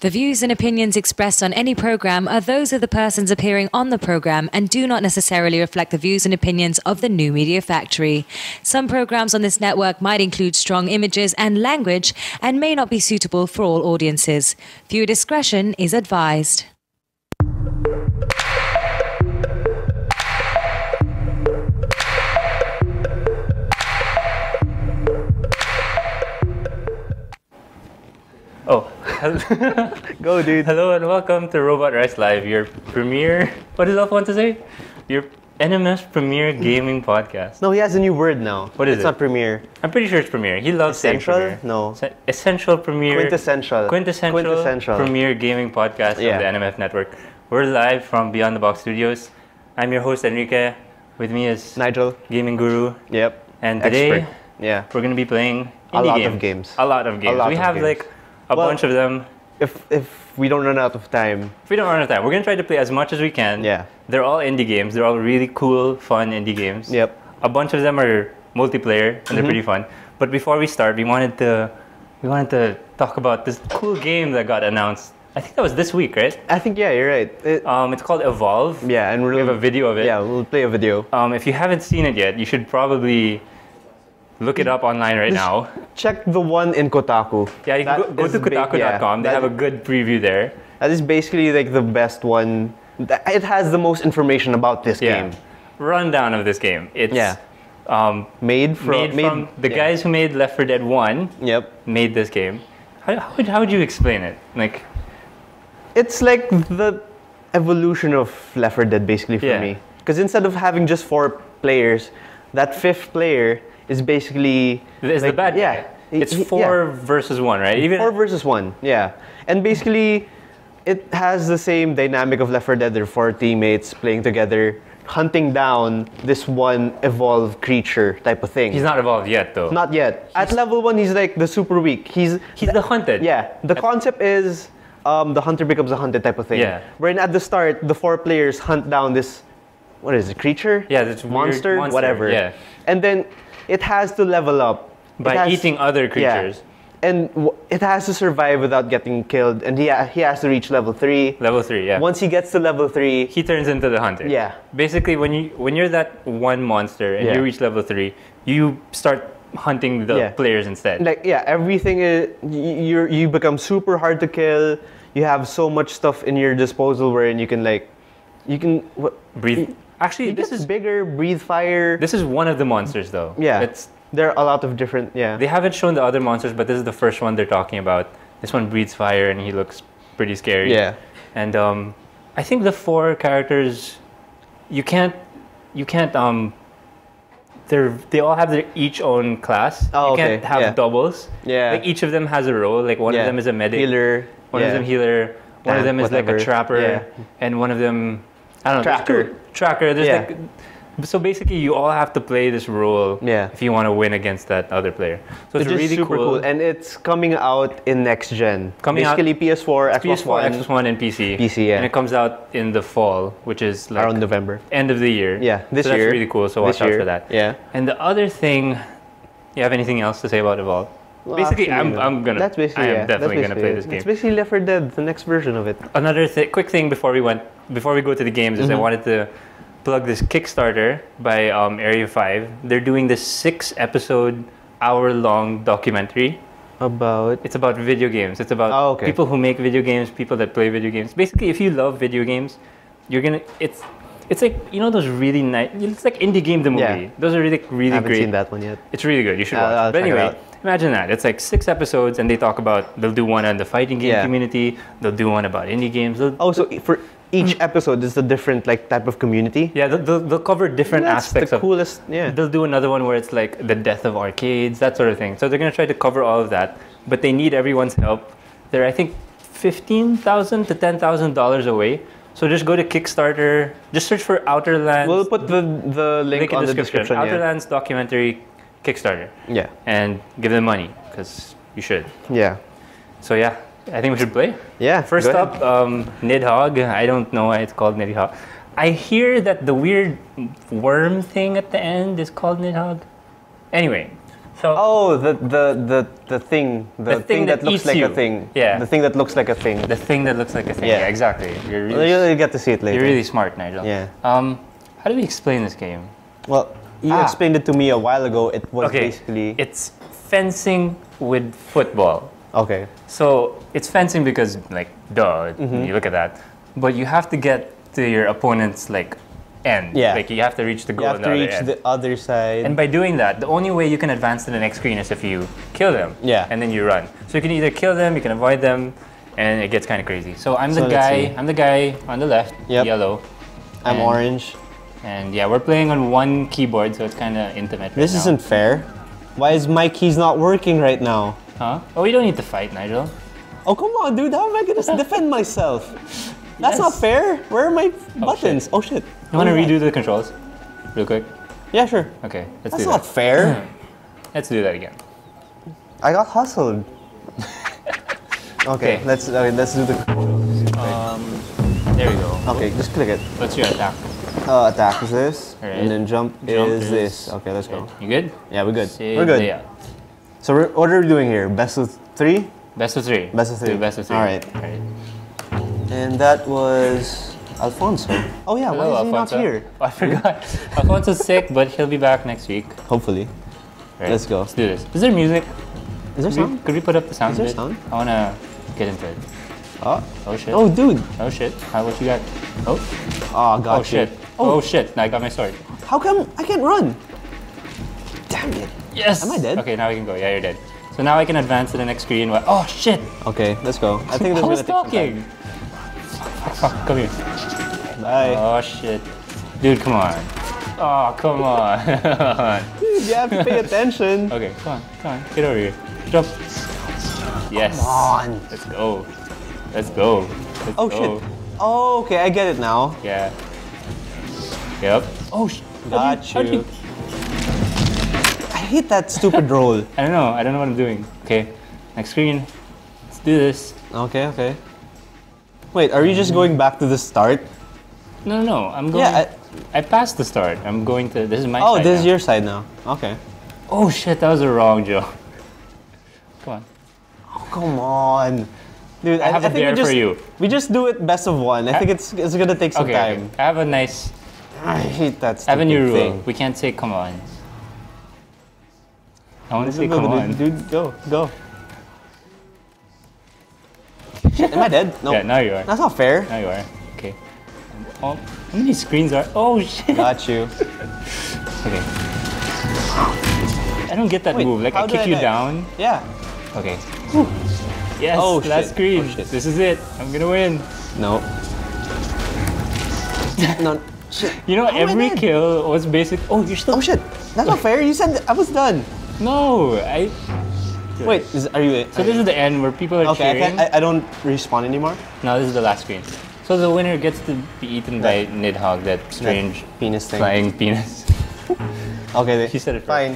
The views and opinions expressed on any program are those of the persons appearing on the program and do not necessarily reflect the views and opinions of the New Media Factory. Some programs on this network might include strong images and language and may not be suitable for all audiences. Viewer discretion is advised. Oh, Go, dude. hello and welcome to Robot Rice Live, your premiere. What does Alf want to say? Your NMF premiere gaming podcast. No, he has a new word now. What is it's it? not premiere. I'm pretty sure it's premiere. He loves saying Essential? premiere. No. Se- Essential premiere. Quintessential. Quintessential, Quintessential. premiere gaming podcast Yeah. of the NMF network. We're live from Beyond the Box Studios. I'm your host Enrique. With me is Nigel. Gaming Guru, Yep. and today Expert. Yeah. we're gonna be playing A lot games. of games. A lot of games. lot we of have games. like a Well- bunch of them. If if we don't run out of time, If we don't run out of time, we're gonna try to play as much as we can. Yeah. They're all indie games. They're all really cool, fun indie games. Yep. A bunch of them are multiplayer and Mm-hmm. they're pretty fun. But before we start, we wanted to we wanted to talk about this cool game that got announced. I think that was this week, right? I think yeah, you're right. It, Um, it's called Evolve. yeah, and we'll, We have a video of it. Yeah, we'll play a video. Um, if you haven't seen it yet, you should probably look it up online right now. Check the one in Kotaku. Yeah, you can go, go to kotaku.com. yeah, they have a good preview there. That is basically like the best one. It has the most information about this Yeah. game. Rundown of this game. It's Yeah. um, Made from made from the yeah. guys who made Left 4 Dead 1 Yep. made this game. How, how, would, how would you explain it? Like, It's like the evolution of Left 4 Dead basically for Yeah. me. Because instead of having just four players, that fifth player is basically is the bad yeah. guy. It's four yeah. versus one, right? Even Four versus one, yeah. And basically, it has the same dynamic of Left 4 Dead. There are four teammates playing together, hunting down this one evolved creature type of thing. he's not evolved yet, though. Not yet. At level one, he's like the super weak. He's He's the hunted. yeah. The concept is um, the hunter becomes a hunted type of thing. Yeah. Wherein at the start, the four players hunt down this, what is it, creature? Yeah, this monster, monster, whatever. yeah. And then it has to level up By has- eating other yeah. creatures. And w- it has to survive without getting killed, and he ha- he has to reach level three. Level three, yeah. Once he gets to level three, he turns into the hunter. Yeah. Basically, when you when you're that one monster and Yeah. you reach level three, you start hunting the Yeah. players instead. like yeah, everything is you you become super hard to kill. You have so much stuff in your disposal wherein you can like, you can what, Breathe. Actually, this is bigger, breathe fire. this is one of the monsters, though. yeah, It's there are a lot of different. Yeah, They haven't shown the other monsters, but this is the first one they're talking about. This one breathes fire and he looks pretty scary. Yeah. And um, I think the four characters, you can't, you can't um, they're they all have their each own class. Oh, you can't have yeah. doubles. Yeah. Like each of them has a role. Like one yeah. of them is a medic. healer. One yeah. of them healer. One of them is like a trapper. Yeah. And one of them, I don't know. Tracker. Tracker. There's Yeah. like. So basically, you all have to play this role Yeah. if you want to win against that other player. So it's is really super cool. cool. and it's coming out in next gen. Coming out- basically PS4, Xbox PS4, One, Xbox One, and PC. PC, yeah. And it comes out in the fall, which is like around November. end of the year. Yeah, this so year. That's really cool. So watch out for that. Yeah. And the other thing, you have anything else to say about Evolve? Well, basically, I'm. I'm gonna. That's basically. I am yeah, definitely that's gonna play basically this game. It's basically Left 4 Dead, the next version of it. Another th- quick thing before we went, before we go to the games, is I Mm-hmm. wanted to plug this Kickstarter by um, Area Five. They're doing this six-episode, hour-long documentary. About. It's about video games. It's about Oh, okay. people who make video games, people that play video games. Basically, if you love video games, you're gonna. It's it's like you know those really nice. It's like indie game the movie. Yeah. Those are really really I haven't great. seen that one yet. It's really good. You should I'll- watch. I'll. But anyway. Imagine that. It's like six episodes, and they talk about. They'll do one on the fighting game Yeah. community. They'll do one about indie games. They'll, Oh, so for each episode is a different like type of community. yeah, they'll, they'll, they'll cover different That's aspects the of. coolest. Yeah. They'll do another one where it's like the death of arcades, that sort of thing. So they're gonna try to cover all of that, but they need everyone's help. They're I think fifteen thousand to ten thousand dollars away. So just go to Kickstarter. Just search for Outerlands. We'll put the the link, in on the the description. Outer yeah. Documentary Kickstarter, yeah. and give them money because you should. Yeah. So yeah, I think we should play. Yeah. First up, um, Nidhogg. I don't know why it's called Nidhogg. I hear that the weird worm thing at the end is called Nidhogg. Anyway, So Oh, the the the the thing, the, The thing that looks eats like you. a thing. Yeah. The thing that looks like a thing. the thing that looks like a thing. Yeah. Yeah, exactly. You're Well, really, You'll get to see it later. you're really smart, Nigel. Yeah. Um, how do we explain this game? Well, you Ah. explained it to me a while ago. It was Okay. basically It's fencing with football. okay. So it's fencing because, like, duh, Mm-hmm. you look at that. But you have to get to your opponent's like end. Yeah. Like you have to reach the goal You have to reach end. the other side. And by doing that, the only way you can advance to the next screen is if you kill them. Yeah. And then you run. So you can either kill them, you can avoid them, and it gets kind of crazy. So I'm So the guy. see. I'm the guy on the left, Yep. yellow. I'm orange. And yeah, we're playing on one keyboard, so it's kind of intimate. This right isn't fair. Why is my keys not working right now? Huh? Oh, we don't need to fight, Nigel. Oh come on, dude! How am I gonna defend myself? That's not fair. Where are my buttons? Oh shit! You want to Oh, redo the controls, real quick? Yeah, sure. Okay, let's That's do not that. fair. Let's do that again. I got hustled. okay, Okay. let's okay, let's do the. Um, there we go. Okay, just click it. What's your attack? Uh, attack is this, Alright. and then jump, Jump is is- this. Okay, let's go. You good? Yeah, we're good. Say we're good. layout. So we're, what are we doing here? Best of three, Best of three. Best of three. Best of three. Alright. Alright. and that was Alfonso. Oh yeah, Hello, why is he Alfonso. not here? Oh, I forgot. Alfonso's sick, but he'll be back next week. Hopefully. Alright, Let's go. Let's do this. Is there music? Is there Could we, sound? could we put up the sound? Is there sound? I wanna get into it. Oh. Oh shit. oh, dude. Oh shit. How what you got? Oh. Ah, oh, got Oh shit. Oh. shit. Now I got my sword. How come I can't run? Damn it. Yes. Am I dead? Okay, now we can go. Yeah, you're dead. So now I can advance to the next screen. Where, oh shit. Okay, let's go. I think this I is was gonna take talking. Come here. Bye. Oh shit. Dude, come on. Oh, come on. Dude, you have to pay attention. okay, come on, come on. Get over here. Jump. Yes. Come on. Let's go. Let's go. Let's Oh go. shit. Oh, okay, I get it now. Yeah. Yep. Oh sh- Got how do you. I hate that stupid roll. I don't know. I don't know what I'm doing. Okay. Next screen. Let's do this. Okay, okay. Wait, are you just going back to the start? No, no, no. I'm going. Yeah, I, passed the start. I'm going to. This is my. Oh, this is your side now. Okay. Oh shit! That was a wrong joke. Come on. Oh, come on. Dude, I have a think dare we just, for you. We just do it best of one. I think it's it's gonna take some Okay, time. okay. I have a nice. I hate that I have a new rule. thing. We can't say come on. I want to say come on. Dude, go, go. Shit, am I dead? No. Yeah, now you are. That's not fair. Now you are. Okay. Oh, how many screens are? Oh shit. Got you. Okay. I don't get that Wait, move. Like I kick I you die? down. Yeah. Okay. Yes. Oh, last shit. screen. Oh, shit. This is it. I'm gonna win. No. no. Shit. You know, How every kill was basic. Oh, you're still. Oh shit. That's not fair. You said I was done. No, I. Wait, is, are you? So this is the end where people are okay. I, cheering. can't, I, I don't respawn anymore. No, this is the last screen. So the winner gets to be eaten by Nidhogg, that strange penis thing. flying penis. Okay. Then. She said it first. Fine.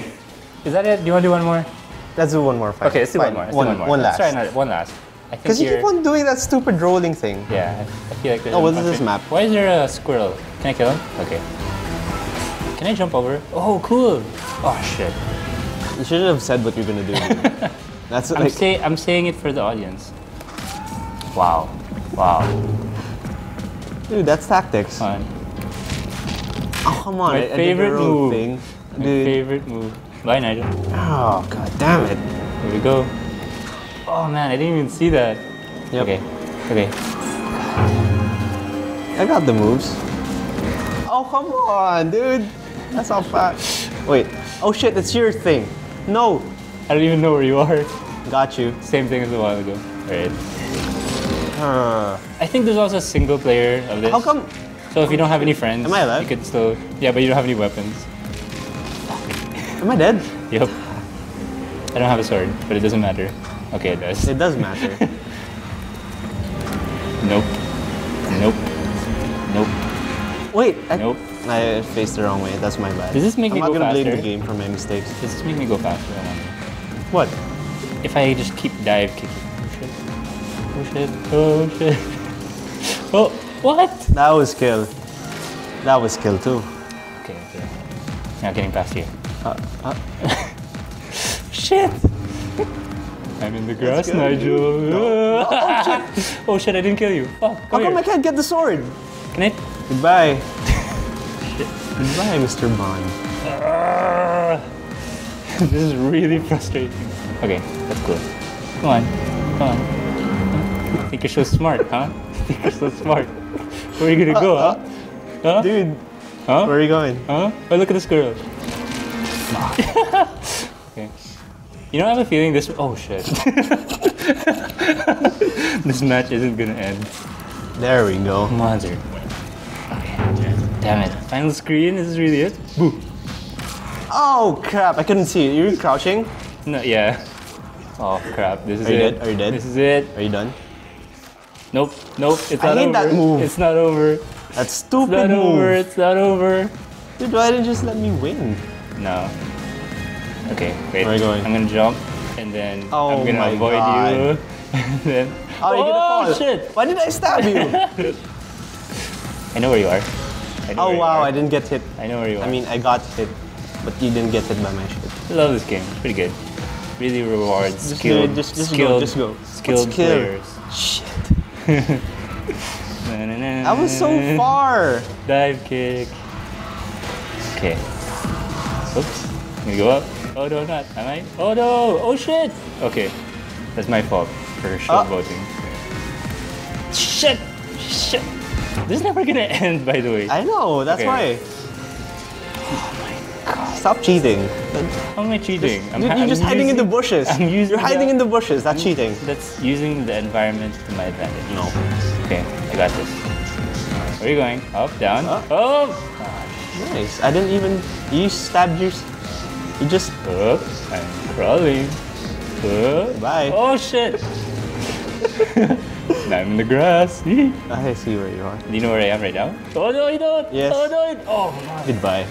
Is that it? Do you want to do one more? Let's do one more. Fine. Okay, let's do Fine. one more. Let's One, do one more. one Let's last. try another, one last. Because you keep on doing that stupid rolling thing. Yeah, I feel like there's Oh, what is this map? Why is there a squirrel? Can I kill him? Okay. Can I jump over? Oh, cool. Oh shit. You shouldn't have said what you're gonna do. dude. That's I'm like. say I'm saying it for the audience. Wow. Wow. Dude, that's tactics. Fun. Oh, come on. My I- I did the favorite move. Thing. My Dude. favorite move. Bye, Nigel. Oh, god damn it. Here we go. Oh man, I didn't even see that. Yep. Okay. Okay. I got the moves. Oh, come on, dude. That's not fat. Wait. Oh shit, that's your thing. No. I don't even know where you are. Got you. Same thing as a while ago. Alright. Huh. I think there's also a single player of this. How come? So if you don't have any friends, Am I alive? you could still. Yeah, but you don't have any weapons. Am I dead? Yep. I don't have a sword, but it doesn't matter. Okay, it does. It does matter. Nope. Nope. Nope. Wait. I, Nope. I faced the wrong way. That's my bad. Does this make I'm me not gonna blame the game for my mistakes. Does this make me go faster? What? If I just keep dive kicking. Oh shit. Oh shit. Oh shit. Oh, what? That was kill. That was kill too. Okay, okay. Now getting past here. Uh, uh, Shit! I'm in the grass. Nigel. Oh, shit. oh shit, I didn't kill you. Fuck. How Come come I can't get the sword? Can I? Goodbye. Goodbye, Mr. Bond. This is really frustrating. Okay, that's cool. Come on, come on. I think you're so smart, huh? I think you're so smart. Where are you gonna go, huh? Huh? Dude, Huh? where are you going? Huh? Oh, look at this girl. okay. You know, I have a feeling this. Oh shit. this match isn't gonna end. There we go. Monster. Okay. Damn it. Final screen. This is this really it? Boo. Oh crap! I couldn't see it. You're crouching. No. Yeah. Oh crap. This is Are you it. dead? Are you dead? This is it. Are you done? Nope. Nope. It's I not hate over. that move. It's not over. That stupid It's not move. over. It's not over. Dude, why didn't you just let me win? No. Okay, wait. Where are you going? I'm gonna jump, and then Oh I'm gonna avoid God. you. and then. Oh, you're gonna oh, fall. shit! Why did I stab you? I know where you are. Oh wow, are. I didn't get hit. I know where you are. I mean, I got hit, but you didn't get hit by my shit. I love this game. It's pretty good. Really rewards Just do skilled, it, just- just go, skilled, just go. skilled What's players. Shit. I I was so far. Dive kick. Okay. Oops. I'm gonna go up. Oh no, not. Am I? Oh no! Oh shit! Okay. That's my fault for Ah. showboating. Shit! Shit! This is never gonna end, by the way. I know. That's Okay. why. Oh my god. Stop cheating. How am I cheating? I'm, Dude, you're I'm just hiding in the bushes. I'm using You're hiding the- in the bushes. That's cheating. That's using the environment to my advantage. No. Okay, I got this. Where are you going? Up, down? Up. Oh! Nice. I didn't even. You stabbed your. You just. Up. I'm crawling. Up. Bye. Oh shit! now I'm in the grass. I see where you are. Do you know where I am right now? Oh no, you don't! Yes. Oh no! you- Oh man. Goodbye.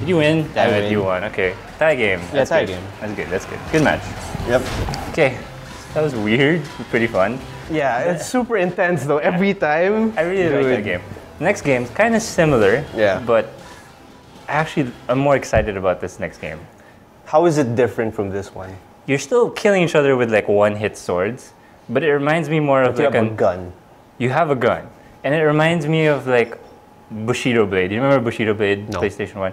Did you win? Damn it, win. you won. Okay. Tie game. Yeah, That's tie good. game. That's good, that's good. Good match. Yep. Okay. That was weird. Pretty fun. Yeah, it's super intense though. Every time. I really like that game. Next game's kind of similar. Yeah. But actually, I'm more excited about this next game. How is it different from this one? You're still killing each other with like one-hit swords, but it reminds me more of You like have a an- gun. You have a gun, and it reminds me of like Bushido Blade. You remember Bushido Blade, No. PlayStation One?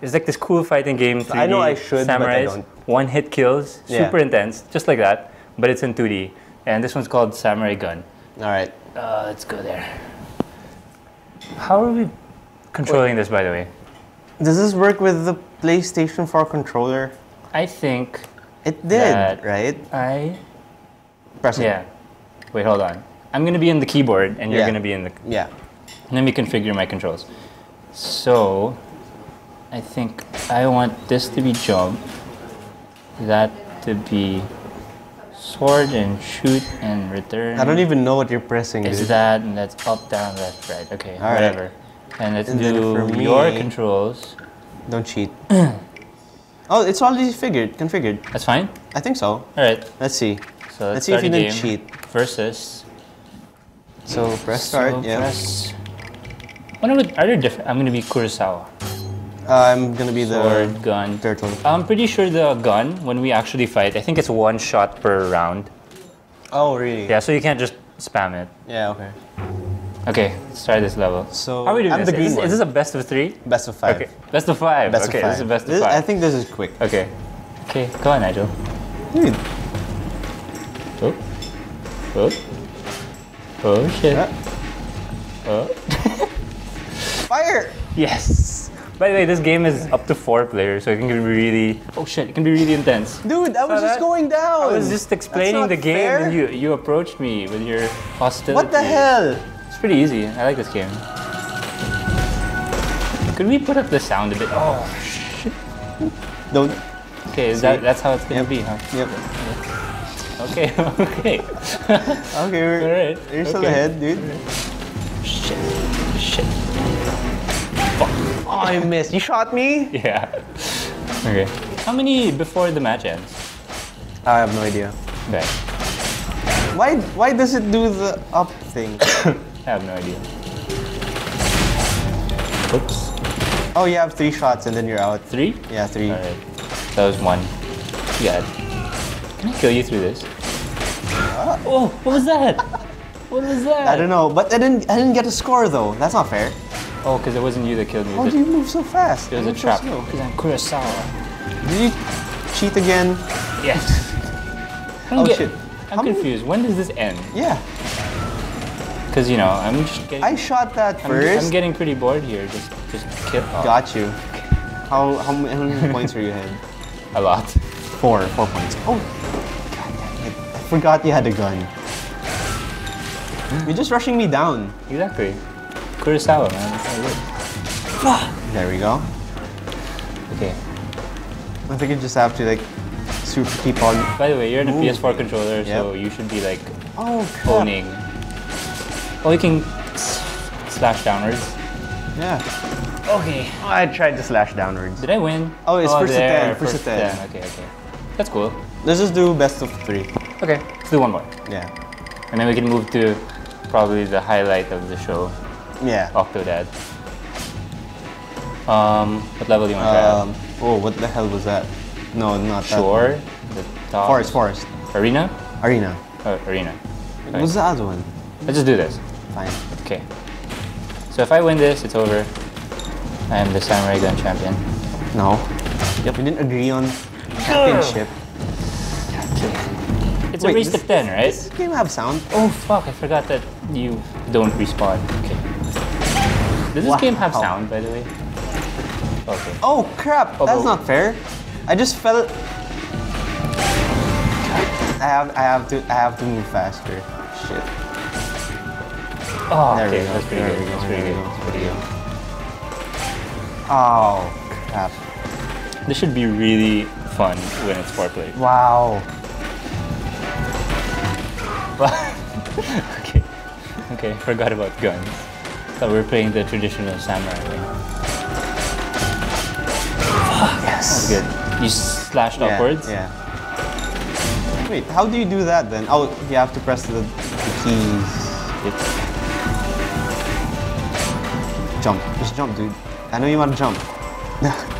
It's like this cool fighting game. 3D, I know I should, but I don't. One-hit kills, Yeah. super intense, just like that, but it's in 2D. And this one's called Samurai Gunn. All right. Uh, let's go there. How are we controlling this, by the way? Does this work with the PlayStation 4 controller? I think It did, That- right? I. Press it. Yeah. Wait, hold on. I'm gonna be in the keyboard, and you're Yeah. gonna be in the. Yeah. Let me configure my controls. So, I think I want this to be jump, that to be sword and shoot and return. I don't even know what you're pressing. Is dude. that and that's up, down, left, right? Okay, All right. whatever. And let's And do for your controls. Don't cheat. oh, it's already figured, configured. That's fine. I think so. All right. Let's see. So let's, Let's see if you didn't cheat. Versus. So press start. So yeah. Press. Oh, what are, are there different? I'm gonna be Kurosawa. Uh, I'm gonna be the Sword, gun. turtle. I'm pretty sure the gun, when we actually fight, I think it's one shot per round. Oh, really? Yeah, so you can't just spam it. Yeah. Okay. Okay, let's try this level. So, how are we doing I'm this? the green is, is this a best of three? Best of five. Okay, best of five. Best okay, of five. this is best of This- five. I think this is quick. Okay. Okay, go on, Nigel. Dude. Oh. Oh. Oh shit. Oh. Fire! Yes. By the way, this game is up to four players, so it can be really. Oh shit! It can be really intense. Dude, I was Saw just that? going down. I was just explaining the game, fair. and you you approached me with your hostility. What the hell? It's pretty easy. I like this game. Could we put up the sound a bit? Oh, shit! Don't. okay. Is that that's how it's gonna Yep. be, huh? Yep. Okay, okay. Okay, we're, All right. you're still ahead, dude. Oh, I missed. You shot me? Yeah. Okay. How many before the match ends? I have no idea. Okay. Why? Why does it do the up thing? I have no idea. Oops. oh, you have three shots and then you're out. Three? Yeah, three. Alright. That was one. Yeah. Can I kill you through this? Oh, what was that? What was that? I don't know, but I didn't. I didn't get a score though. That's not fair. Oh, because it wasn't you that killed me. How It do you move so fast? it was a trap. Because I'm Kurosawa. Did you cheat again? Yes. I'm Oh, get- shit. I'm How many- confused. When does this end? Yeah, Because you know, I'm just getting. I shot that I'm, first. I'm getting pretty bored here. Just, just kill. Oh, Got you. How how many, how many points are you ahead? a lot. Four. Four points. Oh, God damn it. I forgot you had a gun. You're just rushing me down. Exactly. Kurosawa, man. That's how it is. There we go. Okay. I think you just have to like super keep on. By the way, you're in a Ooh. PS4 controller, so you should be like Oh crap. owning. Oh, you can slash downwards. Yeah. Okay. I tried to slash downwards. Did I win? Oh, it's oh, first to there, 10, first to 10. Okay, okay. That's cool. Let's just do best of three. Okay, let's do one more. Yeah. And then we can move to probably the highlight of the show, Yeah. Octodad. Um, what level do you want to Um, oh, what the hell was that? No, not try? that. Shore? The top? Forest, forest. Arena? Arena. Oh, arena. Okay. What's the other one? Let's just do this. Fine. Okay. So if I win this, it's over. I am the Samurai Gunn champion. No. Yep. We didn't agree on championship. It's Wait, a race this- to 10, right? Does this game have sound? Oh fuck, I forgot that you don't respawn. Okay. Does this Wow. game have sound, by the way? Okay. Oh crap! Oh, That's but- not fair. I just felt. I have, I have to, I have to move faster. Shit. Oh, There we okay, go, that's pretty there good. we go, That's pretty there good. That's pretty good. Oh crap! This should be really fun when it's four players. Wow. okay. Okay, forgot about guns. Thought we're playing the traditional samurai way. That's good. You slashed Yeah, upwards? Yeah. Wait, how do you do that then? Oh, you have to press the, the keys. It's- Jump. Just jump, dude. I know you want to jump.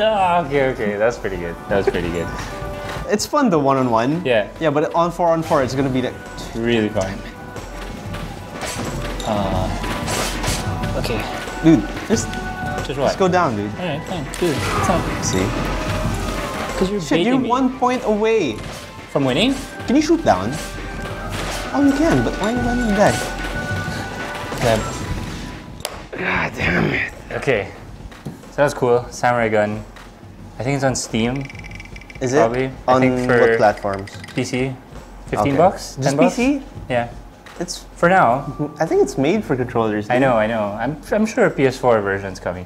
Ah, okay, okay, that's pretty good. That was pretty good. It's fun the one on one. Yeah. Yeah, but on four on four, it's gonna be like. Really fun. Uh, okay, Dude, just, just just go down, dude. Alright, fine. Dude, it's not. See? Because you're Shit, you're me. one point away. From winning? Can you shoot down? Oh, you can, but why are you running back? God damn it. Okay. So that's cool. Samurai Gunn. I think it's on Steam, Is it? Probably. I On think for- what platforms? PC. 15 Okay. bucks? 10 Just bucks? PC? Yeah. It's. For now. I think it's made for controllers. I know, I know. I'm, I'm sure a PS4 version's coming.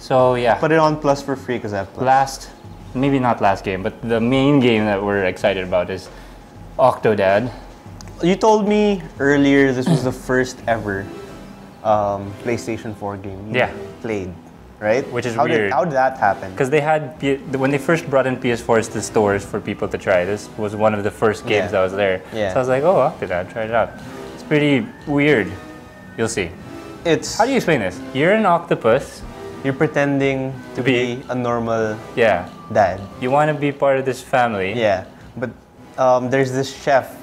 So yeah. Put it on Plus for free because I have Plus. last, maybe not last game, but the main game that we're excited about is Octodad. You told me earlier this was the first ever um, PlayStation 4 game you Yeah. played, right? Which is how weird. Did, how did that happen? Because they had, when they first brought in PS4s to stores for people to try, this was one of the first games Yeah. that was there. Yeah. So I was like, oh, Octodad, try it out. It's pretty weird. You'll see. It's How do you explain this? You're an octopus. you're pretending to be- be a normal Yeah. dad. You want to be part of this family. Yeah, but um, there's this chef.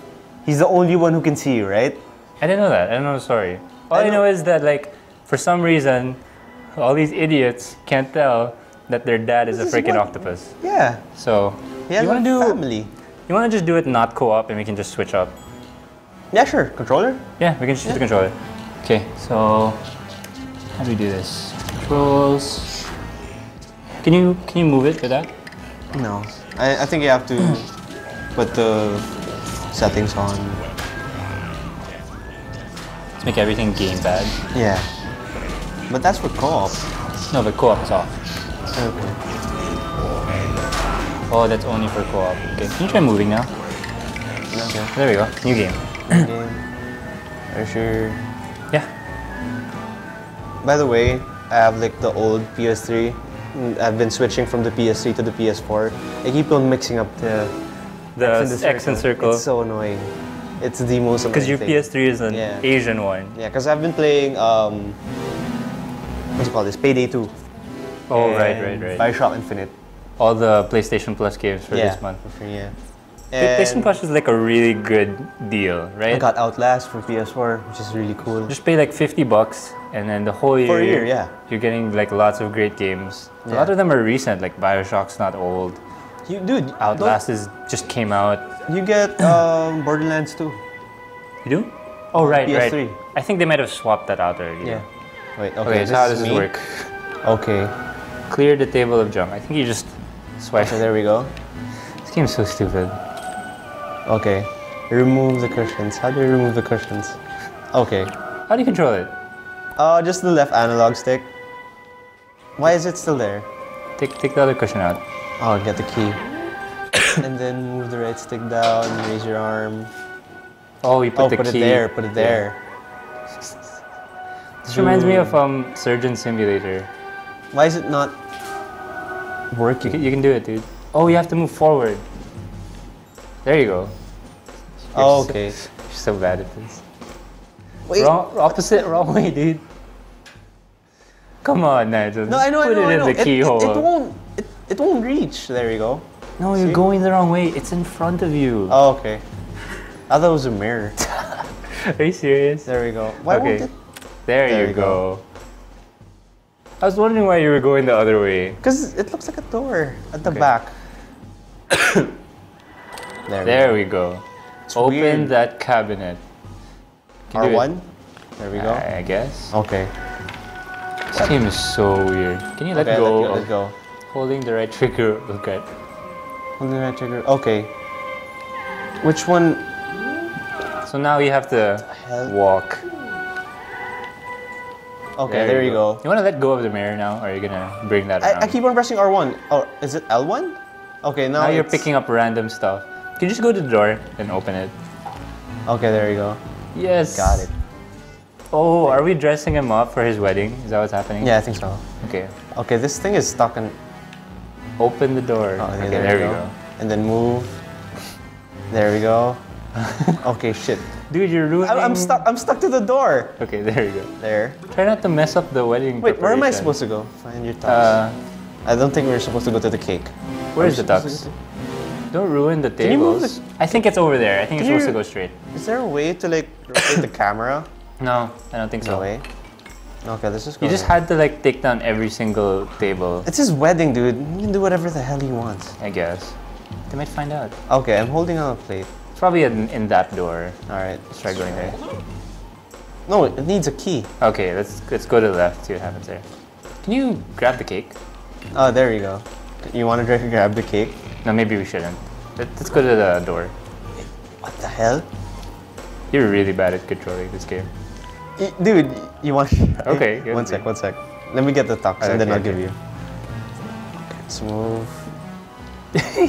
He's the only one who can see you, right? I didn't know that. I don't know Sorry. All I I, know is that like for some reason, all these idiots can't tell that their dad is a This is freaking octopus. Yeah. So you want to do? family. You want to just do it not co-op, and we can just switch up. Yeah, sure. Controller? Yeah, we can just use the controller. Okay, so how do we do this? Controls. Can you can you move it with that? No. I, I think you have to hmm. put the settings on. Let's make everything game bad. Yeah. But that's for co-op. No, the co-op is off. Okay. Oh, that's only for co-op. Okay, can you try moving now? Okay. There we go. New game. Are you sure? Yeah. By the way, I have like the old PS3. Mm, I've been switching from the PS3 to the PS4. I keep on mixing up the The X X and circle. It's so annoying. It's the most annoying Because your thing. PS3 is an Yeah. Asian one. Yeah, because I've been playing um, what's it called? This Payday 2. Oh, right, right, right. Bioshock Infinite. All the PlayStation Plus games for yeah, this month. for free, yeah. PlayStation And Plus is like a really good deal, right? I got Outlast for PS4, which is really cool. Just pay like 50 bucks and then the whole year, For a year, yeah. you're getting like lots of great games. A lot of them are recent, like Bioshock's not old. You, dude, Outlast is just came out. You get um, Borderlands 2. You do? Oh, right, right. PS3. I think they might have swapped that out already. Yeah. Wait, okay, Okay, this so how is does this work? Okay, Clear the table of junk. I think you just swipe. so there we go. This game's so stupid. Okay, remove the cushions. How do you remove the cushions? Okay, How do you control it? uh, just the left analog stick. Why is it still there? Take, take the other cushion out. Oh, get the key. and then move the right stick down, raise your arm. Oh, you put oh, the put key. it there, put it Yeah. there. This reminds me of um, Surgeon Simulator. Why is it not You working? can, you can do it, dude. Oh, you have to move forward. There you go. Oh, so- okay. You're so bad at this. Wait. Wrong, opposite, wrong way, dude. Come on, Nigel. No, I know, I know, it I in know. the It, it, keyhole. it won't. It, it won't reach. There you go. no, you're going the wrong way. It's in front of you. Oh, okay. I thought it was a mirror. Are you serious? There we go. Why Okay. won't it? There, There you you go. I was wondering why you were going the other way. Because it looks like a door at the Okay. back. there. There we go. Open weird. that cabinet. Can you do it? R1. There we go. I, I guess. Okay. This game is so weird. Can you let okay, go let, of let go. holding the right trigger? Okay. Hold the right trigger. Okay. Which one? So now you have to walk. Okay, there, you go. You want to let go of the mirror now, or are you gonna bring that around? I, I keep on pressing R1. Oh, is it L1? Okay, now, now you're picking up random stuff. Can you just go to the door and open it? Okay, there you go. Yes. Got it. Oh, are we dressing him up for his wedding? Is that what's happening? Yeah, I think so. Okay. Okay, this thing is stuck in. Open the door. Oh, okay, okay, there, there, we go. go. And then move. There we go. okay, shit. Dude, you're ruining. I'm, I'm stuck. I'm stuck to the door. Okay, there you go. There. Try not to mess up the wedding. Wait, where am I supposed to go? Find your tux. Uh, I don't think we're supposed to go to the cake. where's the Are we supposed tux? To Don't ruin the you move tables. I think it's over there. I think Can you're supposed to go straight. Is there a way to like rotate the camera? No, I don't think so. No way. Okay, let's just go. You just there. had to like take down every single table, It's his wedding, dude. You can do whatever the hell he wants. I guess. They might find out. Okay, I'm holding on a plate. It's probably in, in that door. All right. Let's try going there. No, it needs a key. Okay, let's let's go to the left. See what happens there. Can you grab the cake? Oh, there you go. You want to try to grab the cake? No, maybe we shouldn't. Let, let's go to the door. What the hell? You're really bad at controlling this game. Y- Dude, you want? Okay. One sec, one sec. Let me get the tux and then Okay, I'll give okay. you. Let's move.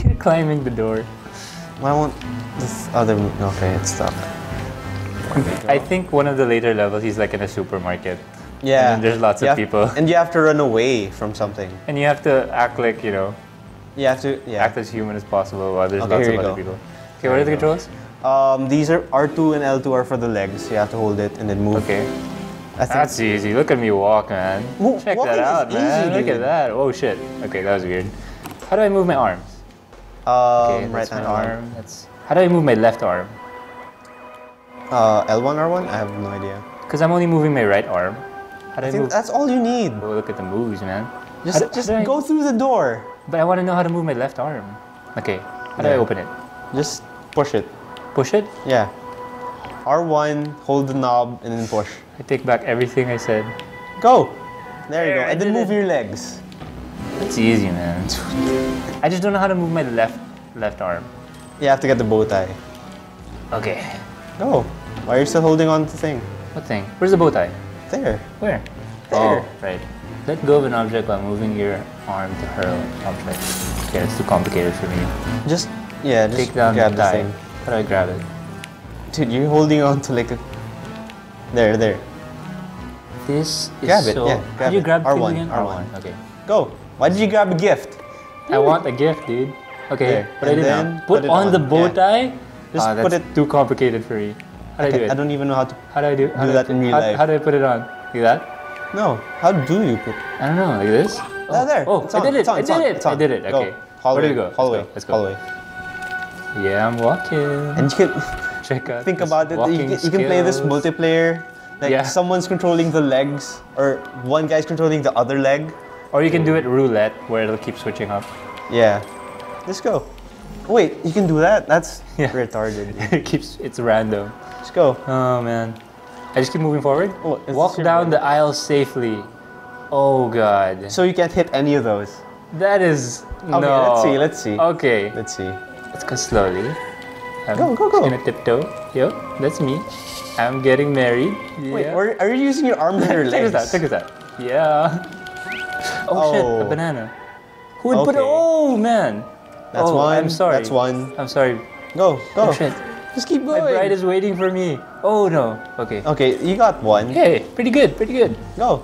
You're climbing the door. Why won't this other? Okay, it's stuck. I think one of the later levels, he's like in a supermarket. Yeah. then there's lots you of have- people. And you have to run away from something. And you have to act like, you know, You have to. Yeah. act as human as possible while there's Okay, lots of other go. people. Okay, There what are the go. controls? Um, these are R2 and L2 are for the legs. You have to hold it and then move. Okay. That's easy. Look at me walk, man. Mo- Check that out, man. easy, Look at that. Oh shit. Okay, that was weird. How do I move my arms? Um, Okay, right hand arm. That's. How do I move my left arm? Uh, L1, R1? I have no idea. Because I'm only moving my right arm. How do I, I think move? that's all you need. Oh, look at the moves, man. Just, do- just I- go through the door. But I want to know how to move my left arm. Okay. How do I open it? Just push it. Push it? Yeah. R1, hold the knob, and then push. I take back everything I said. Go. There you go. And then move it. your legs. It's easy, man. I just don't know how to move my left left arm. You have to get the bow tie. Okay. Go. Why are you still holding on to the thing? What thing? Where's the bow tie? There. Where? There. Oh, right. Let go of an object while moving your arm to hurl an object. Okay, it's too complicated for me. Just, yeah, just Take down grab the thing. How do I grab it? Dude, you're holding on to like a. There, there. This is Grab it, so. yeah, How grab do you grab things R1, again? R1. Okay. Go. Why did you grab a gift? I want a gift, dude. Okay. There, do and do now? Put, put it on, on, the bow yeah. tie. Just Ah, put it- too complicated for me. How do I do it? I don't even know how to. How do I do? How do I that in real how, life. How do I put it on? Like that? No. How do you put? I don't know. Like this? Ah, oh, there. Oh, It's I did it. it's on, I did on, it. I did it. Go. Okay. Hallway. Where do we go? Hallway. Let's go. Let's go. Hallway. Yeah, I'm walking. And you can Check out. think about it. You can, you can play this multiplayer. Like Yeah. someone's controlling the legs, or one guy's controlling the other leg. Or you can do it roulette, where it'll keep switching up. Yeah. Let's go. Wait, you can do that? That's Yeah. retarded. it keeps. It's random. Let's go. Oh man. I just keep moving forward. Oh, Walk down the aisle safely. Oh god. So you can't hit any of those. That is Okay, no. let's see, let's see. Okay, Let's see. let's go slowly. I'm Go, go, just go. gonna tiptoe. Yo, that's me. I'm getting married. Yeah. Wait, are, are you using your arms and your check legs? this out. Check this out. Yeah. Oh, shit, a Oh. banana. Who would put? Okay. Oh man. That's oh, one. I'm sorry. That's one. I'm sorry. Go, go. Oh shit. Just keep going. My bride is waiting for me. Oh no. Okay. Okay, you got one. Hey, pretty good. Pretty good. Go.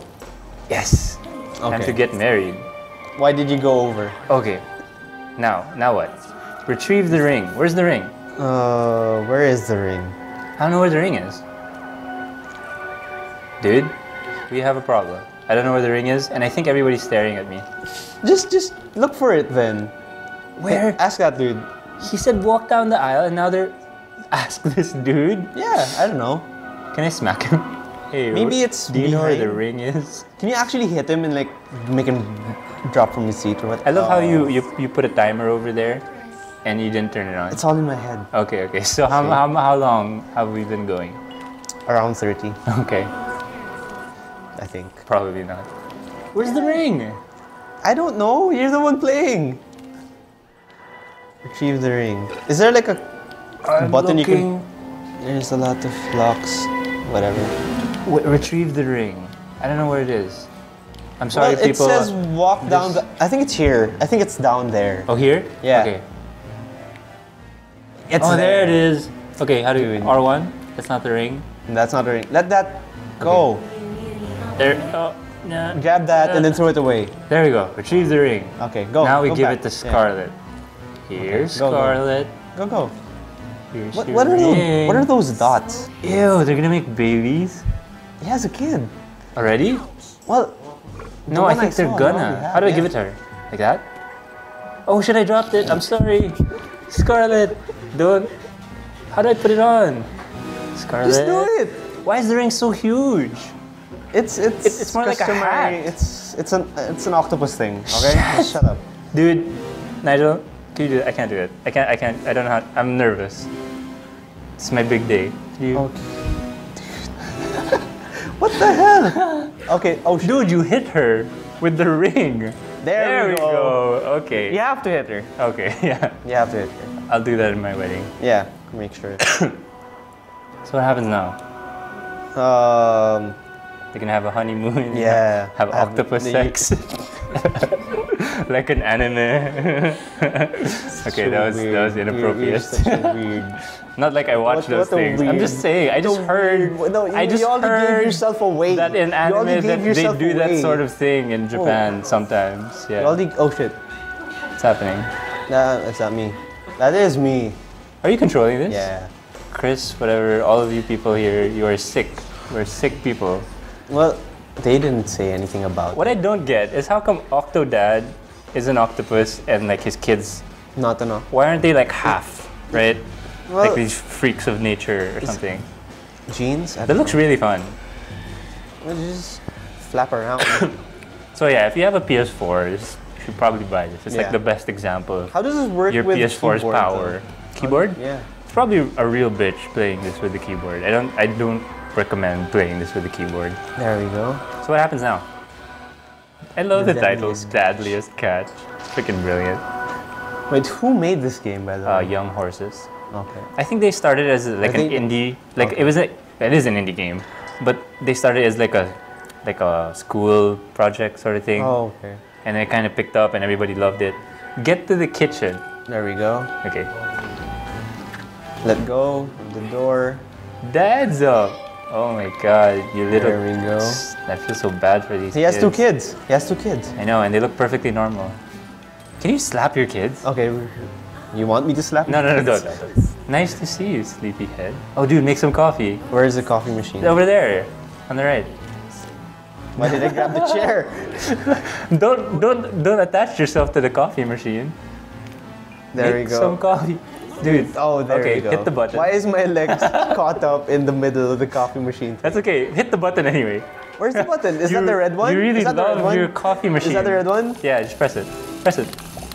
Yes. Time Okay. to get married. Why did you go over? Okay. Now, now what? Retrieve the ring. Where's the ring? Uh, where is the ring? I don't know where the ring is. Dude, we have a problem. I don't know where the ring is, and I think everybody's staring at me. Just, just look for it then. Where? Ask that dude. He said walk down the aisle, and now they're. Ask this dude. Yeah, I don't know. Can I smack him? Hey, Maybe it's Do you know where the ring is? Can you actually hit him and like make him drop from his seat or what? I love how Oh. you, you you put a timer over there, and you didn't turn it on. It's all in my head. Okay, okay. So how, See? how, how long have we been going? Around 30, Okay, I think. probably not. Where's the ring? I don't know. You're the one playing. Retrieve the ring. Is there like a I'm button you can? There's a lot of locks. Whatever. W- retrieve the ring. I don't know where it is. I'm sorry, well, it people. says walk down the. I think it's here. I think it's down there. oh, here? Yeah. Okay. It's oh, there it is. Okay, how do you Dude. R1? That's not the ring. That's not the ring. Let that go. There. Oh, no. Grab that and then throw it away. There we go. Retrieve the ring. Okay, go. now we go give back. it to Yeah. Scarlet. Here's go, go. Scarlet. Go go. What, what are those? What are those dots? Ew, they're gonna make babies He has a kid. already? Well, No, I think they're gonna. have, How do I yeah. give it to her? Like that? Oh should I dropped it. I'm sorry. Scarlet, don't. How do I put it on? Scarlet. Just do it. Why is the ring so huge? It's it's It- it's more like a hat. It's it's an it's an octopus thing. Okay, shut up. Dude, Nigel, can you do it? I can't do it. I can't, I can't, I don't know how, I'm nervous. It's my big day. Can you- Okay. what the hell? Okay. Oh, shoot. Dude, you hit her with the ring. There we go. Okay. You have to hit her. Okay, yeah. You have to hit her. I'll do that in my wedding. Yeah. Make sure. So what happens now? um. They're gonna have a honeymoon. Yeah. Have Have octopus the- sex. like an anime. okay, that was that was inappropriate. weird. Not like I watch What- those what things. I'm just saying. I just heard. weird- no, I you- just you heard yourself away. that in anime that they do that sort of thing in oh. Japan sometimes. You Yeah, already. Oh shit. it's happening. Nah, that's not me. That is me. Are you controlling this? Yeah. Chris, whatever, all of you people here, you are sick. We're sick people. Well, they didn't say anything about. What I don't get is how come Octodad is an octopus and like his kids, Not enough. why aren't they like half, right? Well- like these freaks of nature or something. Genes. That looks really fun. know. Just flap around. So yeah, if you have a PS4, you should probably buy this. It's Yeah. like the best example of How does this work your with PS4's keyboard, power. though? Keyboard? Yeah. It's probably a real bitch playing this with the keyboard. I don't I don't recommend playing this with the keyboard. There we go. So what happens now? I love the, The titles. Dadliest Catch. Freaking brilliant. Wait, who made this game by the Uh, way? young horses. Okay. I think they started as like an indie, like Okay. it was a, it is an indie game, but they started as like a, like a school project sort of thing, Oh, okay. and it kind of picked up and everybody loved it. Get to the kitchen. There we go. Okay, Let go of the door. Dad's up. Oh my God, you little. There we go. I feel so bad for these. He has two kids. He has two kids. I know, and they look perfectly normal. Can you slap your kids? Okay. You want me to slap? No, no, no, your no, kids? no. Nice to see you, sleepyhead. Oh, dude, make some coffee. Where is the coffee machine? Over there, on the right. Why did I grab the chair? Don't don't don't attach yourself to the coffee machine. There Make we go. Some coffee, dude. Oh, there okay, we go. hit the button. Why is my legs caught up in the middle of the coffee machine? That's okay. Hit the button anyway. Where's the button? Is that the red one? You really is that the red love one? your coffee machine. Is that the red one? Yeah, just press it. Press it.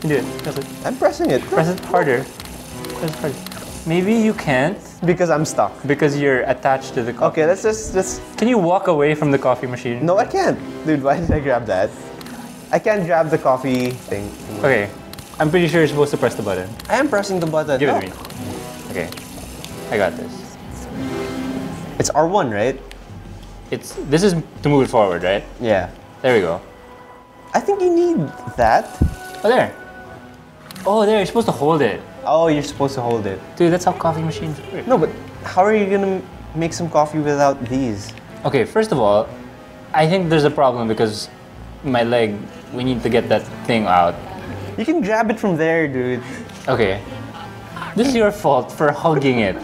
You do it. Press it. I'm pressing it Press it harder. Press it harder. Maybe you can't because I'm stuck. because you're attached to the coffee. Okay, let's just just. Can you walk away from the coffee machine? No, I can't, dude. Why did I grab that? I can't grab the coffee thing. Okay. I'm pretty sure you're supposed to press the button. I am pressing the button. Give it to oh. me. Okay. I got this. It's R1, right? It's this is to move it forward, right? Yeah. There we go. I think you need that. Oh there. Oh there, you're supposed to hold it. Oh, you're supposed to hold it. Dude, that's how coffee machines work. No, but how are you gonna make some coffee without these? Okay, first of all, I think there's a problem because my leg, we need to get that thing out. You can grab it from there, dude. Okay. This is your fault for hugging it.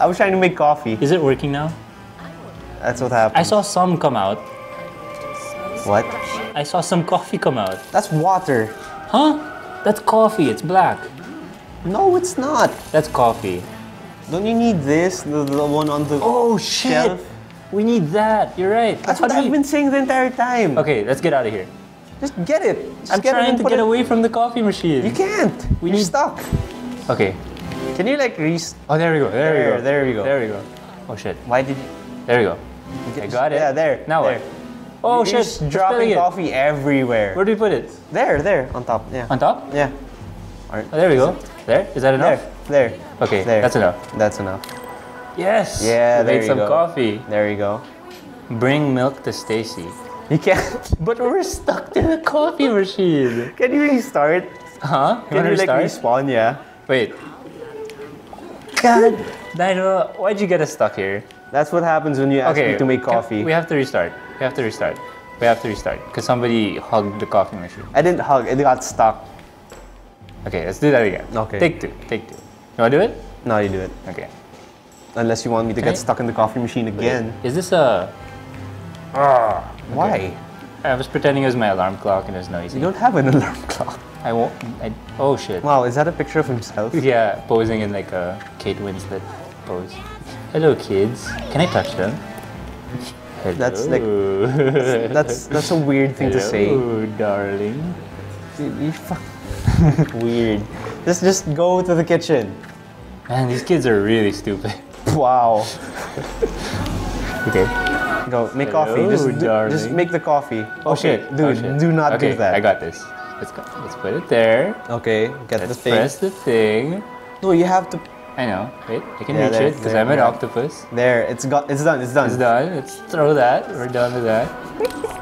I was trying to make coffee. Is it working now? That's what happened. I saw some come out. What? I saw some coffee come out. That's water. Huh? That's coffee. It's black. No, it's not. That's coffee. Don't you need this? The, the one on the Oh shit! shelf? We need that. You're right. That's How what I've we- been saying the entire time. Okay, let's get out of here. Just get it. Just I'm get trying and to get it- away from the coffee machine. You can't. We You're need- stuck. Okay. Can you like rest? Oh, there we go. There, There, we go. there we go. There we go. Oh shit. Why did you? There we go. I got it. Yeah, there. Now there. what? Oh You're shit! just dropping it. coffee everywhere. Where do we put it? There, there, on top. Yeah. On top? Yeah. Oh, there we go. There. Is that enough? There. There. Okay. There. That's enough. That's enough. Yes. Yeah, We there made some go. coffee. There you go. Bring milk to Stacy. You can't. But we're stuck to the coffee machine. Can you restart? Huh? You Can you like respawn? Yeah. Wait. God, Nigel, why'd you get us stuck here? That's what happens when you ask Okay, me to make can- coffee. We have to restart. We have to restart. We have to restart because somebody hugged the coffee machine. I didn't hug. It got stuck. Okay, let's do that again. Okay. Take two. Take two. You wanna do it? No, you do it. Okay. Unless you want me to Can get I- stuck in the coffee machine again. Is this a? Ah. Why? I was pretending it was my alarm clock and it was noisy. You don't have an alarm clock. I won't. I, oh shit. Wow, is that a picture of himself? Yeah, posing in like a Kate Winslet pose. Hello, kids. Can I touch them? Hello. That's like- That's that's a weird thing to say. Hello, darling. You, you fuck. weird. Just just go to the kitchen. Man, these kids are really stupid. Wow. Okay. Go make coffee. Just Hello, do- just make the coffee. Oh Okay, shit, dude. Oh, shit. Do not okay, do that. I got this. Let's go. Let's put it there. Okay, get Let's the thing. press the thing. No, you have to. I know. Wait, I can Yeah, reach there, it because I'm an yeah. octopus. There, it's got. It's done. It's done. It's done. Let's throw that. We're done with that.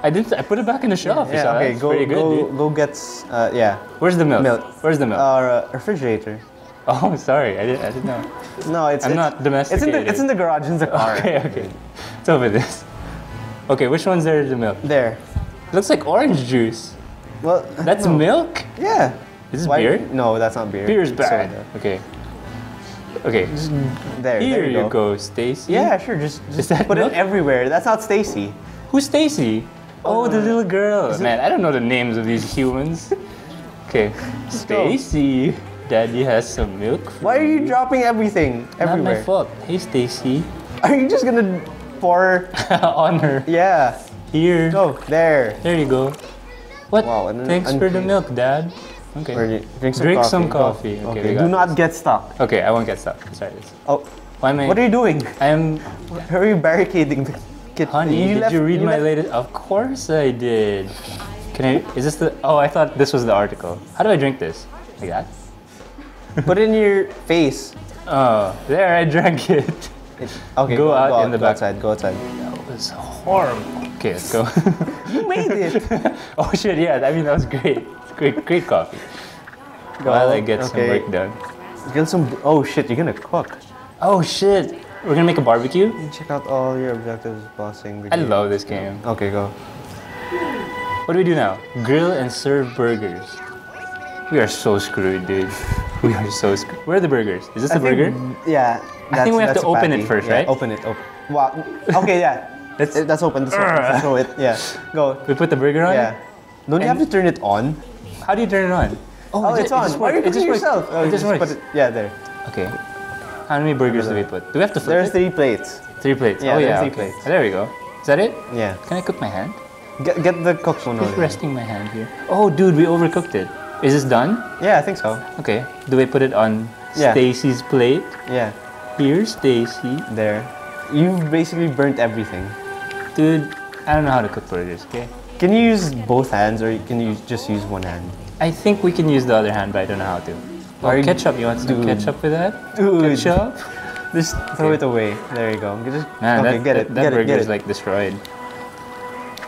I did. I put it back in the shelf. you Yeah. Okay. It's Go good, go dude. go get. Uh, yeah. Where's the milk? Milk. Where's the milk? Our uh, refrigerator. oh, sorry. I didn't. I didn't know. No, it's. I'm it's, not It's in the. domesticated. It's in the garage in the car. Okay. Okay. Let's open this. Okay. Which one's there? The milk. There. Looks like orange juice. Well. That's no. milk. Yeah. Is this Why- beer? No, that's not beer. Beer's bad. soda. Okay. Okay. There. Here there you you go, Stacy. Yeah, sure. Just, just put milk? it everywhere. That's not Stacy. Who's Stacy? Oh, the Uh, little girl. is it- Man, I don't know the names of these humans. Okay. Stacy. Daddy has some milk. for Why are you you. dropping everything everywhere? Not my fault. Hey, Stacy. Are you just gonna On her. Yeah. Here. Go there. There you go. What? Wow, and Thanks for the milk, Dad. Okay. You- drink some Drink coffee. some coffee. Okay, Okay. Do not get stuck. Okay, I won't get stuck. This. Oh, Why am I? what are you doing? I'm. How are you barricading the kitchen? Honey, did left- you read my left- latest? Of course I did. Can I? Is this the? Oh, I thought this was the article. How do I drink this? Like that? Put it in your face. Oh, there I drank it. It- okay. Go out in the go back. outside. Go outside. That was horrible. Okay, let's go. You made it. oh shit, yeah. I mean that was great. Great, great coffee. While I get some work done. Get some. Oh shit! You're gonna cook. Oh shit, we're gonna make a barbecue. Check out all your objectives. Bossing. The I game. love this game. Okay, go. What do we do now? Grill and serve burgers. We are so screwed, dude. We are so screwed. Where are the burgers? Is this I the think- burger? Yeah. I think we have to open it first, Yeah, right? Open it. Open. Wow. Okay. Yeah. Let's Eh, That's open. That's open. Throw it. Yeah. Go. we put the burger on. Yeah. Don't you have to turn it on? How do you turn it on? Oh, it it's ju- it on. just Why are you. It just yourself? Oh, It just put works. it- Yeah, there. Okay. How many burgers do we put? Do we have to flip There are it? three plates. Three plates. Yeah, oh yeah. three okay. plates. There we go. Is that it? Yeah. Can I cook my hand? Get, get the cooked one Just resting my hand here. Oh, dude, we overcooked it. Is this done? Yeah, I think so. Okay. Do we put it on Yeah. Stacy's plate? Yeah. Here, Stacy. There. You've basically burnt everything. Dude, I don't know how to cook burgers. Okay. Can you use both hands or can you just use one hand? I think we can use the other hand, but I don't know how to. Oh, you- ketchup. You want some Dude. ketchup with that? Dude. Ketchup? Just throw Okay. it away. There you go. Just, Man, okay, that, get it. that get it. burger Get is it. like destroyed.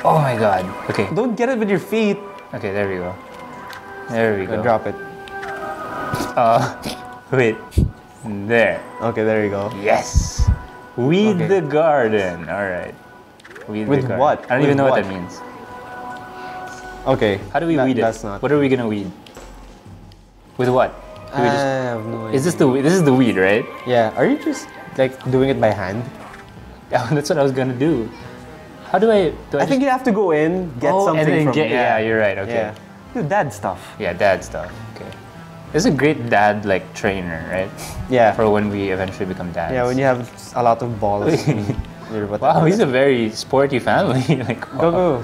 Oh my god. Okay. Don't get it with your feet. Okay, there we go. There we Go go. drop it. Uh, wait. There. Okay, there you go. Yes. Weed Okay. the garden. All right. Weed With the garden. what? I don't With even know what? what? that means. Okay. How do we That- weed it? That's not. What are we gonna weed? With what? Do we I just, have no idea. is this the this is the weed, right? Yeah. Are you just like doing it by hand? Yeah, oh, that's what I was gonna do. How do I? Do I, I think you have to go in, get oh, something and then from get, yeah. you're right. Okay. Yeah. Do dad stuff. Yeah, dad stuff. Is a great dad like trainer, right? Yeah. For when we eventually become dads. Yeah, when you have a lot of balls. Wow, he's a very sporty family. like, Go wow. go.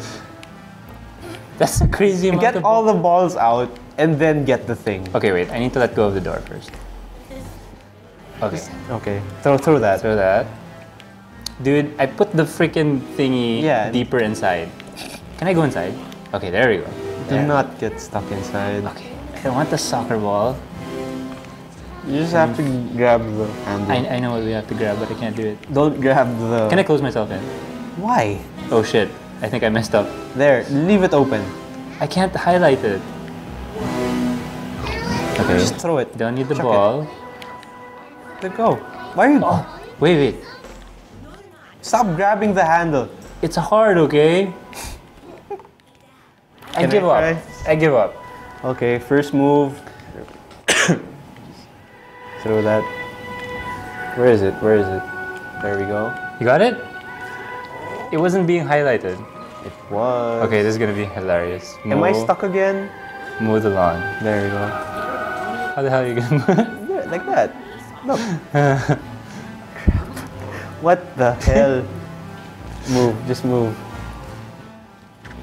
That's a crazy amount Get of all the balls out and then get the thing. Okay, wait. I need to let go of the door first. Okay, Okay. Throw throw that. throw that. Dude, I put the freaking thingy Yeah. deeper inside. Can I go inside? Okay, there we go. Do not get stuck inside. Okay, I want the soccer ball. You just have to grab the handle. I, I know what we have to grab, but I can't do it. Don't grab the. Can I close myself in? Why? Oh shit, I think I messed up. There. Leave it open. I can't highlight it. Okay, Just throw it. don't need the Chuck it. ball. Let go. Why are you? Oh, wait, wait. Stop grabbing the handle. It's hard, okay? I Can I give up. I give up. Okay. First move. throw that. Where is it? Where is it? There we go. You got it? It wasn't being highlighted. It was. Okay, this is gonna be hilarious. Am I stuck again? Mow the lawn. There we go. How the hell are you gonna? Yeah, like that. Look. what the hell? move. Just move.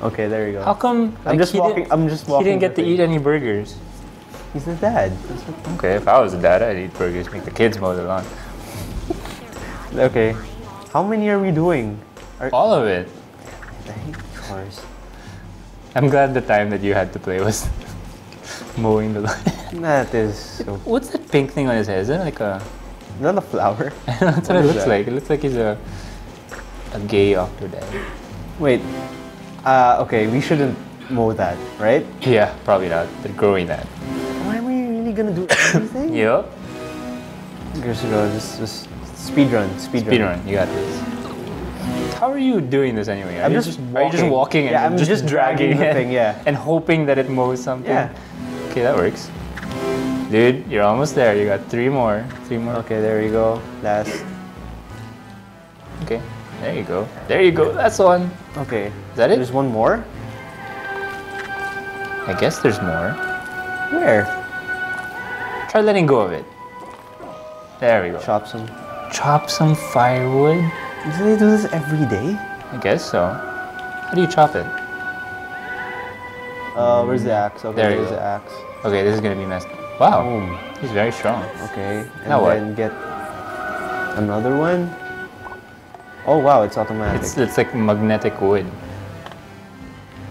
Okay, there you go. How come? I'm like, just he walking. Didn't, I'm just he didn't get to thing. eat any burgers. He's the dad. Okay, if I was a dad, I'd eat burgers. Make the kids mow the lawn. Okay. How many are we doing? Are, All of it. I hate chores. I'm glad the time that you had to play was mowing the lawn. That is so. What's that pink thing on his head? Is it like a? Not a flower. That's what, What it is looks that? like. It looks like he's a a gay octo dad. Wait. Uh, okay, we shouldn't mow that, right? Yeah, probably not. They're growing that. Why are we really gonna do everything? Yep. Just go. Just, just speed run. Speed, Speed run. run. You got this. How are you doing this anyway? Are I'm you just Are you just walking. walking and Yeah, I'm just, just dragging the it thing, yeah. and hoping that it mows something? Yeah. Okay, that works. Dude, you're almost there. You got three more. Three more. Okay, there we go. Last. Okay. There you go. There you go. That's one. Okay. Is that it? There's one more. I guess there's more. Where? Try letting go of it. There we go. Chop some. Chop some firewood. Do they do this every day? I guess so. How do you chop it? Uh, where's the axe? Okay, There there's go. the axe. Okay, this is gonna be messed. Wow, Boom. he's very strong. Okay. And Now what? get another one. Oh wow, it's automatic. It's it's like magnetic wood.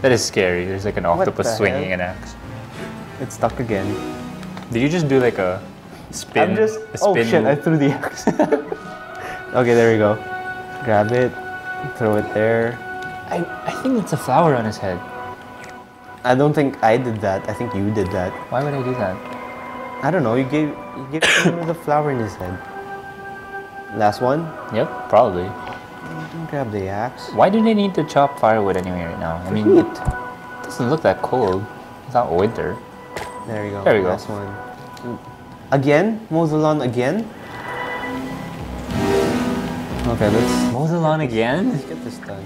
That is scary. There's like an octopus the swinging hell? an axe. It's stuck again. Did you just do like a spin? I'm just. a Oh spin shit! I threw the axe. okay, there we go. Grab it. Throw it there. I, I think it's a flower on his head. I don't think I did that. I think you did that. Why would I do that? I don't know. You gave you gave him a flower in his head. Last one. Yep, probably. Don't grab the axe. Why do they need to chop firewood anyway right now? I mean, Heat. it doesn't look that cold. It's not winter. There you go. There we go. Last one. Again? Mow the lawn again? Okay, let's, Mow the lawn again? let's get this done.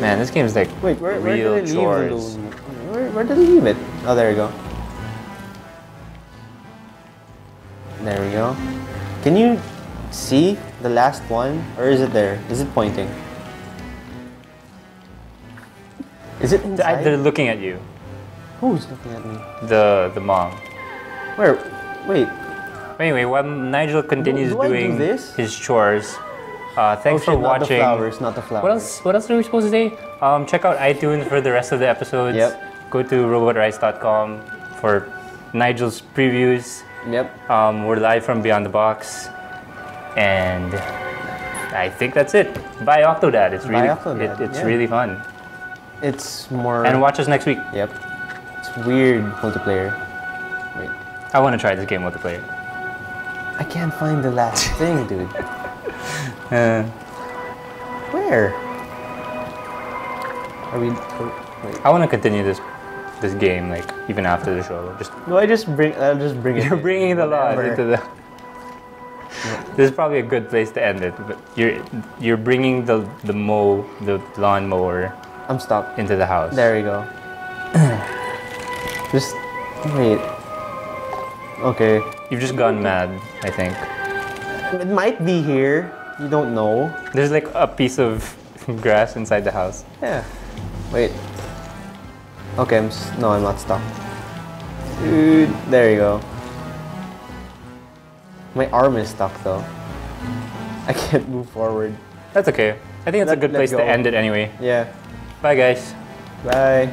Man, this game's like Wait, where, where real did I leave chores. the? Where, where did I leave it? Oh, there you go. There we go. Can you see the last one? Or is it there? Is it pointing? Is it inside? They're looking at you. Who's looking at me? The the mom. Where? Wait. Anyway, while Nigel continues do do doing this? his chores, uh, thanks oh, for shit, not the watching. flowers, not the flowers. What else? What else are we supposed to say? Um, check out iTunes for the rest of the episodes. Yep. Go to robotrice.com for Nigel's previews. Yep. Um, we're live from Beyond the Box, and I think that's it. Buy Octodad. It's really Octodad, it- it's yeah. really fun. It's more. And watch us next week. Yep. It's weird multiplayer. Wait. I want to try this game multiplayer. I can't find the last thing, dude. Uh, Where? Are we? oh, Wait. I want to continue this this game like even after the show. Just No, I just bring. I'll just bring it. You're bringing the Whatever. into the. This is probably a good place to end it. But you're you're bringing the the mow the lawn mower I'm stuck. into the house. There we go. just wait. Okay. You've just gone mad. I think It might be here. You don't know. there's like a piece of grass inside the house. Yeah. Wait. Okay. I'm. s- No, I'm not stuck. Dude, there you go. My arm is stuck though. I can't move forward. That's okay. I think it's a good place to end it anyway. Yeah. Bye guys. Bye.